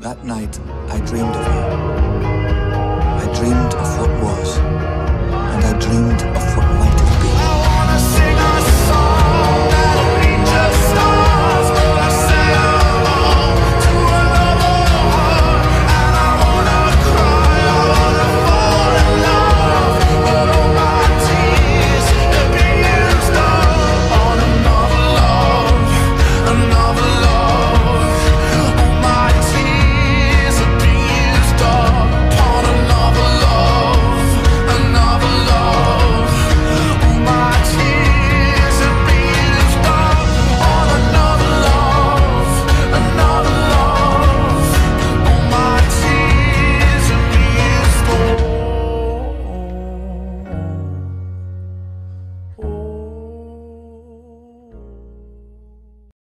That night, I dreamed of her.